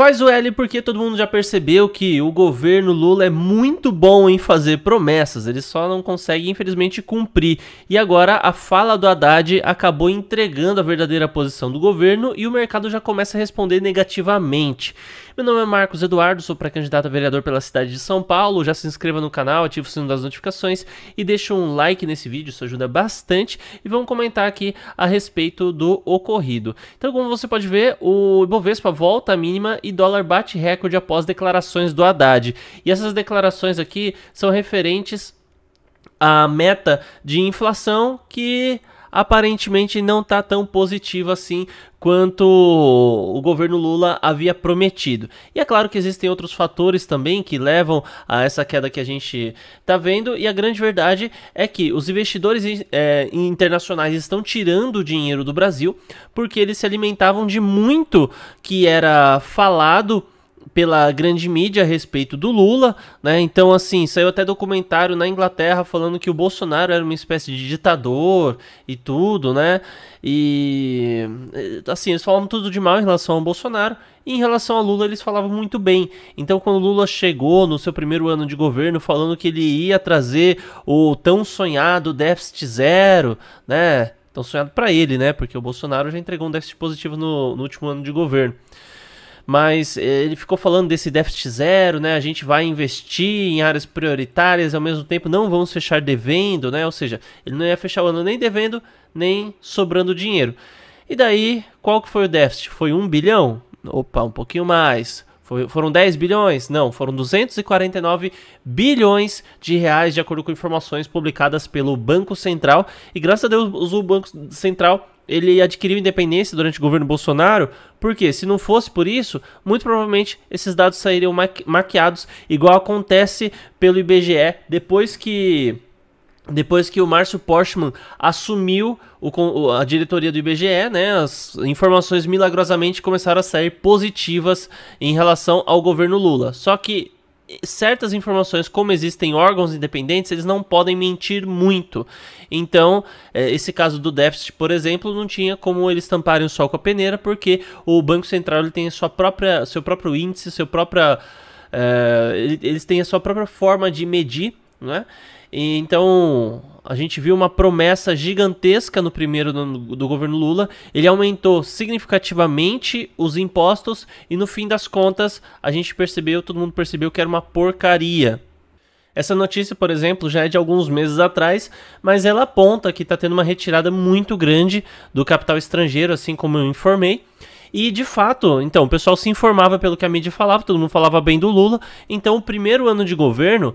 Faz o L porque todo mundo já percebeu que o governo Lula é muito bom em fazer promessas, ele só não consegue, infelizmente, cumprir. E agora a fala do Haddad acabou entregando a verdadeira posição do governo e o mercado já começa a responder negativamente. Meu nome é Marcos Eduardo, sou pré-candidato a vereador pela cidade de São Paulo. Já se inscreva no canal, ative o sino das notificações e deixe um like nesse vídeo, isso ajuda bastante. E vamos comentar aqui a respeito do ocorrido. Então, como você pode ver, o Ibovespa volta à mínima e dólar bate recorde após declarações do Haddad. E essas declarações aqui são referentes à meta de inflação que aparentemente não está tão positiva assim quanto o governo Lula havia prometido. E é claro que existem outros fatores também que levam a essa queda que a gente está vendo, e a grande verdade é que os investidores é, internacionais estão tirando o dinheiro do Brasil porque eles se alimentavam de muito que era falado pela grande mídia a respeito do Lula, né? Então, assim, saiu até documentário na Inglaterra falando que o Bolsonaro era uma espécie de ditador e tudo, né? E assim, eles falavam tudo de mal em relação ao Bolsonaro, e em relação a Lula eles falavam muito bem. Então, quando Lula chegou no seu primeiro ano de governo falando que ele ia trazer o tão sonhado déficit zero, né? Tão sonhado para ele, né? Porque o Bolsonaro já entregou um déficit positivo no, no último ano de governo mas eh, ele ficou falando desse déficit zero, né? A gente vai investir em áreas prioritárias, ao mesmo tempo não vamos fechar devendo, né? Ou seja, ele não ia fechar o ano nem devendo, nem sobrando dinheiro. E daí, qual que foi o déficit? Foi 1 bilhão? Opa, um pouquinho mais. Foi, foram 10 bilhões? Não, foram 249 bilhões de reais, de acordo com informações publicadas pelo Banco Central. E graças a Deus, o Banco Central ele adquiriu independência durante o governo Bolsonaro, porque se não fosse por isso, muito provavelmente esses dados sairiam maquiados, igual acontece pelo IBGE depois que depois que o Márcio Portman assumiu o, a diretoria do IBGE, né, as informações milagrosamente começaram a sair positivas em relação ao governo Lula. Só que certas informações, como existem órgãos independentes, eles não podem mentir muito. Então, é, esse caso do déficit, por exemplo, não tinha como eles tamparem o sol com a peneira, porque o Banco Central ele tem a sua própria, seu próprio índice, seu própria, é, eles têm a sua própria forma de medir, né? Então, a gente viu uma promessa gigantesca no primeiro do, do, governo Lula. Ele aumentou significativamente os impostos e no fim das contas a gente percebeu, todo mundo percebeu que era uma porcaria. Essa notícia, por exemplo, já é de alguns meses atrás, mas ela aponta que está tendo uma retirada muito grande do capital estrangeiro, assim como eu informei. E de fato, então, o pessoal se informava pelo que a mídia falava, todo mundo falava bem do Lula. Então, o primeiro ano de governo,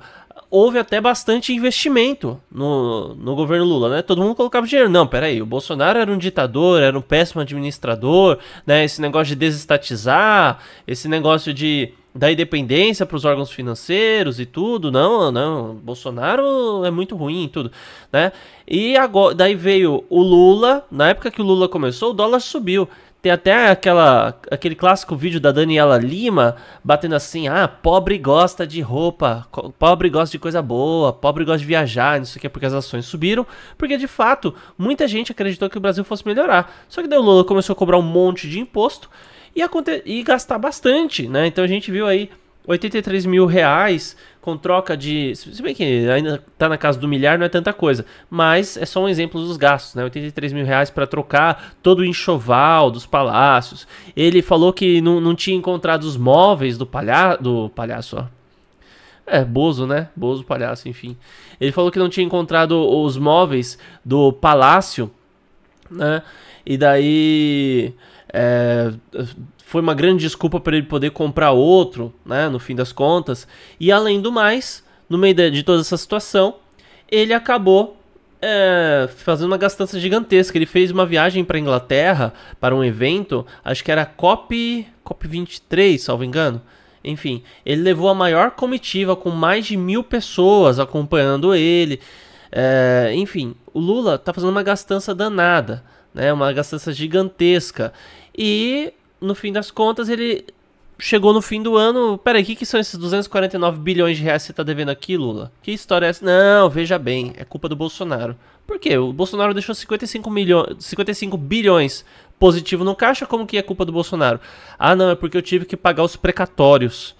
houve até bastante investimento no, no governo Lula, né? Todo mundo colocava dinheiro. Não, peraí, o Bolsonaro era um ditador, era um péssimo administrador, né? Esse negócio de desestatizar, esse negócio de dar independência para os órgãos financeiros e tudo. Não, não, Bolsonaro é muito ruim e tudo, né? E agora, daí veio o Lula, na época que o Lula começou, o dólar subiu. Tem até aquela, aquele clássico vídeo da Daniela Lima batendo assim: ah, pobre gosta de roupa, pobre gosta de coisa boa, pobre gosta de viajar, isso aqui é porque as ações subiram. Porque de fato, muita gente acreditou que o Brasil fosse melhorar. Só que daí o Lula começou a cobrar um monte de imposto e, e gastar bastante, né? Então a gente viu aí 83 mil reais com troca de. Se bem que ainda tá na casa do milhar, não é tanta coisa. Mas é só um exemplo dos gastos, né? 83 mil reais para trocar todo o enxoval dos palácios. Ele falou que não, não tinha encontrado os móveis do, palha... do palhaço, ó. É, Bozo, né? Bozo, palhaço, enfim. Ele falou que não tinha encontrado os móveis do palácio, né? E daí. É, foi uma grande desculpa para ele poder comprar outro, né, no fim das contas. E além do mais, no meio de, de toda essa situação, ele acabou é, fazendo uma gastança gigantesca. Ele fez uma viagem para Inglaterra para um evento, acho que era COP, COP 23, salvo engano. Enfim, ele levou a maior comitiva com mais de mil pessoas acompanhando ele. É, enfim, o Lula tá fazendo uma gastança danada, né? Uma gastança gigantesca. E no fim das contas, ele chegou no fim do ano. Peraí, o que, que são esses 249 bilhões de reais que você tá devendo aqui, Lula? Que história é essa? Não, veja bem, é culpa do Bolsonaro. Por quê? O Bolsonaro deixou 55, milhões, 55 bilhões positivo no caixa, como que é culpa do Bolsonaro? Ah, não, é porque eu tive que pagar os precatórios.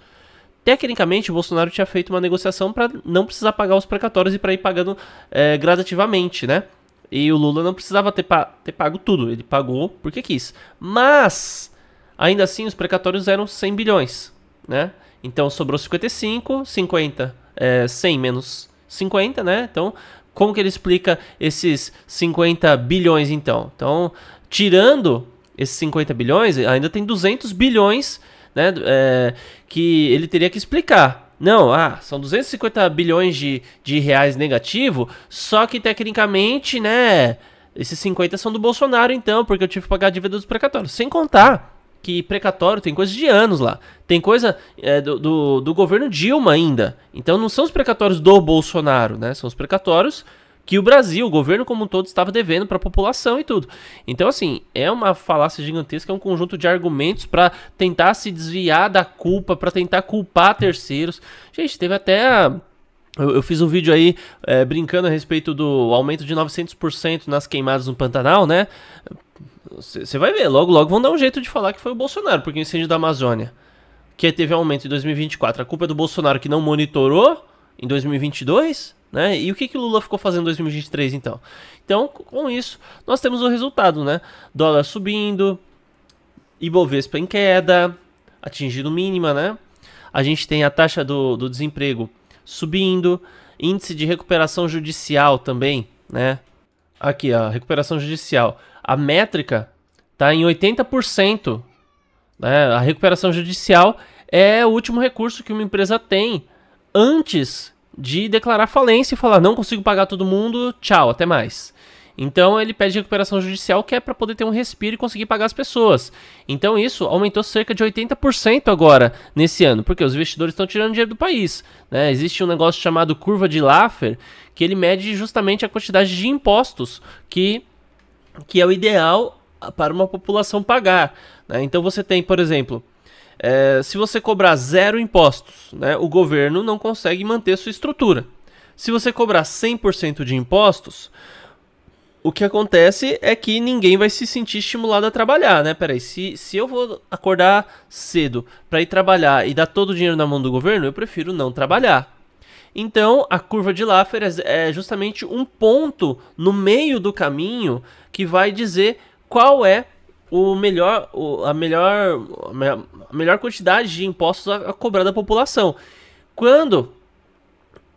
Tecnicamente, o Bolsonaro tinha feito uma negociação para não precisar pagar os precatórios e para ir pagando é, gradativamente, né? E o Lula não precisava ter, pa ter pago tudo, ele pagou porque quis. Mas, ainda assim, os precatórios eram 100 bilhões, né? Então sobrou 55, 50, é, 100 menos 50, né? Então, como que ele explica esses 50 bilhões então? Então, tirando esses 50 bilhões, ainda tem 200 bilhões, né? É, que ele teria que explicar. Não, ah, são 250 bilhões de, de reais negativo, só que tecnicamente, né, esses 50 são do Bolsonaro então, porque eu tive que pagar a dívida dos precatórios. Sem contar que precatório tem coisa de anos lá. Tem coisa é, do, do, do governo Dilma ainda. Então não são os precatórios do Bolsonaro, né, são os precatórios que o Brasil, o governo como um todo, estava devendo para a população e tudo. Então, assim, é uma falácia gigantesca, é um conjunto de argumentos para tentar se desviar da culpa, para tentar culpar terceiros. Gente, teve até. A... Eu, eu, fiz um vídeo aí é, brincando a respeito do aumento de 900% nas queimadas no Pantanal, né? Você vai ver, logo, logo vão dar um jeito de falar que foi o Bolsonaro, porque o incêndio da Amazônia, que teve aumento em 2024, a culpa é do Bolsonaro que não monitorou em 2022? Né? E o que, que Lula ficou fazendo em 2023 então? Então, com isso, nós temos o resultado, né? Dólar subindo, Ibovespa em queda, atingindo mínima, né? A gente tem a taxa do, do desemprego subindo, índice de recuperação judicial também, né? Aqui, a recuperação judicial. A métrica está em 80%. Né? A recuperação judicial é o último recurso que uma empresa tem antes de declarar falência e falar: não consigo pagar todo mundo, tchau, até mais. Então ele pede recuperação judicial que é para poder ter um respiro e conseguir pagar as pessoas. Então isso aumentou cerca de 80% agora nesse ano, porque os investidores estão tirando dinheiro do país. Né? Existe um negócio chamado curva de Laffer que ele mede justamente a quantidade de impostos que, que é o ideal para uma população pagar. Né? Então você tem, por exemplo, é, se você cobrar zero impostos, né, o governo não consegue manter sua estrutura. Se você cobrar 100% de impostos, o que acontece é que ninguém vai se sentir estimulado a trabalhar, né? Peraí, se, se eu vou acordar cedo para ir trabalhar e dar todo o dinheiro na mão do governo, eu prefiro não trabalhar. Então, a curva de Laffer é, é justamente um ponto no meio do caminho que vai dizer qual é o melhor, a, melhor, a melhor quantidade de impostos a cobrar da população. Quando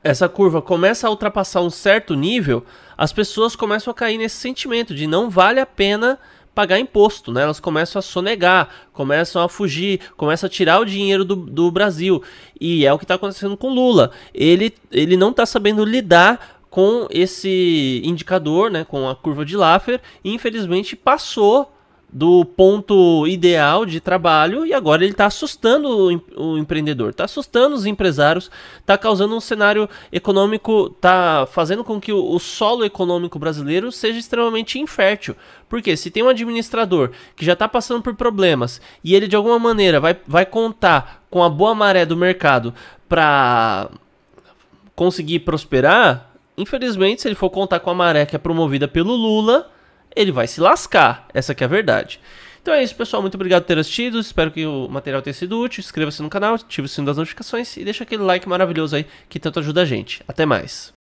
essa curva começa a ultrapassar um certo nível, as pessoas começam a cair nesse sentimento de não vale a pena pagar imposto, né? Elas começam a sonegar, começam a fugir, começam a tirar o dinheiro do, do Brasil. E é o que está acontecendo com Lula. Ele, ele não está sabendo lidar com esse indicador, né? Com a curva de Laffer, e infelizmente passou do ponto ideal de trabalho e agora ele está assustando o, empreendedor, está assustando os empresários, está causando um cenário econômico, está fazendo com que o, o, solo econômico brasileiro seja extremamente infértil. Porque se tem um administrador que já está passando por problemas e ele de alguma maneira vai, vai contar com a boa maré do mercado para conseguir prosperar, infelizmente, se ele for contar com a maré que é promovida pelo Lula ele vai se lascar. Essa que é a verdade. Então é isso, pessoal. Muito obrigado por ter assistido. Espero que o material tenha sido útil. Inscreva-se no canal, ative o sino das notificações e deixa aquele like maravilhoso aí que tanto ajuda a gente. Até mais.